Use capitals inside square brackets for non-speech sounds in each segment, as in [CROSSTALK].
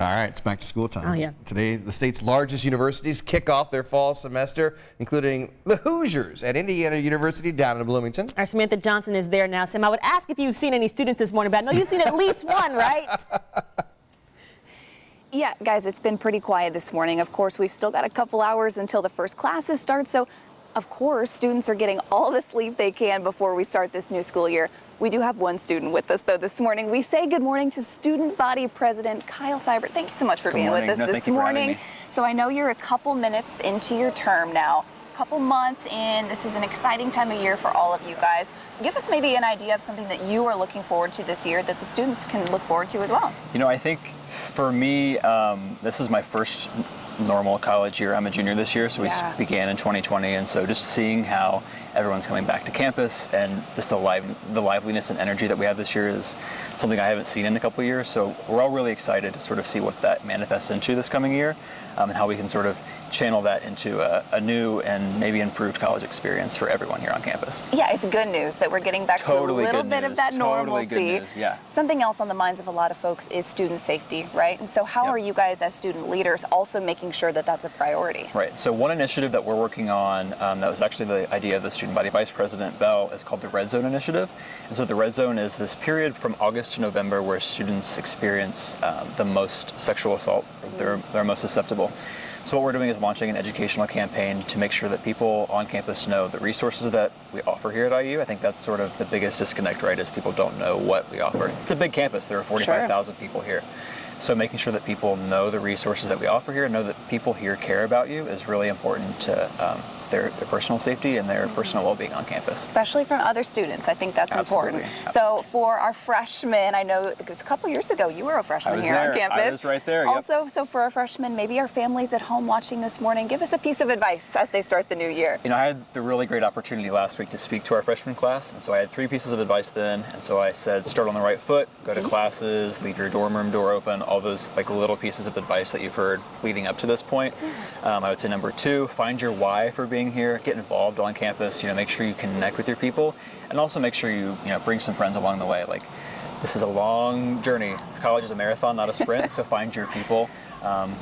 All right, it's back to school time. Oh, yeah. Today, the state's largest universities kick off their fall semester, including the Hoosiers at Indiana University down in Bloomington. Our Samantha Johnson is there now. Sam, I would ask if you've seen any students this morning, but I know you've seen at least one, right? [LAUGHS] Yeah, guys, it's been pretty quiet this morning. Of course, we've still got a couple hours until the first classes start, so of course, students are getting all the sleep they can before we start this new school year. We do have one student with us, though, this morning. We say good morning to Student Body President Kyle Seibert. Thank you so much for good being morning. with us no, this morning. So I know you're a couple minutes into your term now a couple months in. This is an exciting time of year for all of you guys. Give us maybe an idea of something that you are looking forward to this year that the students can look forward to as well. You know, I think for me, um, this is my first normal college year. I'm a junior this year, so we Yeah. began in 2020, and so just seeing how everyone's coming back to campus and just the live, the liveliness and energy that we have this year is something I haven't seen in a couple of years. So we're all really excited to sort of see what that manifests into this coming year, um, and how we can sort of channel that into a, a new and maybe improved college experience for everyone here on campus. Yeah, it's good news that we're getting back Totally to a little bit news. of that Totally normalcy. news, yeah. Something else on the minds of a lot of folks is student safety, right? And so, how Yep. are you guys as student leaders also making sure that that's a priority? Right. So one initiative that we're working on um, that was actually the idea of the student body vice president Bell is called the Red Zone Initiative. And so the Red Zone is this period from August to November where students experience um, the most sexual assault. They're they're most susceptible. So what we're doing is launching an educational campaign to make sure that people on campus know the resources that we offer here at IU. I think that's sort of the biggest disconnect, right? Is people don't know what we offer. It's a big campus. There are 45,000 people here. So making sure that people know the resources that we offer here, know that people here care about you is really important to um, their, their personal safety and their personal well-being on campus. Especially from other students, I think that's Absolutely, important. So, for our freshmen, I know it was a couple years ago you were a freshman here on there. campus. I was right there, yep. Also, so for our freshmen, maybe our families at home watching this morning, give us a piece of advice as they start the new year. You know, I had the really great opportunity last week to speak to our freshman class, and so I had three pieces of advice then. And so I said, start on the right foot, go to classes, leave your dorm room door open, all those like little pieces of advice that you've heard leading up to this point. Um, I would say number two, find your why for being here, get involved on campus. You know, make sure you connect with your people, and also make sure you you know bring some friends along the way. Like this is a long journey. College is a marathon, not a sprint. so [LAUGHS] find your people um,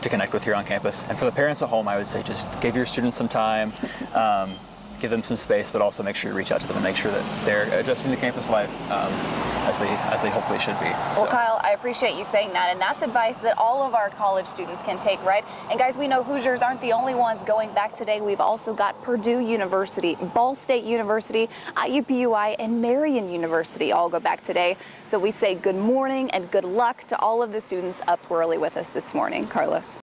to connect with here on campus. And for the parents at home, I would say just give your students some time. Um, give them some space, but also make sure you reach out to them and make sure that they're adjusting to campus life um, as they as they hopefully should be. Well, Kyle, I appreciate you saying that, and that's advice that all of our college students can take, right? And guys, we know Hoosiers aren't the only ones going back today. We've also got Purdue University, Ball State University, IUPUI, and Marian University all go back today. So we say good morning and good luck to all of the students up early with us this morning. Carlos.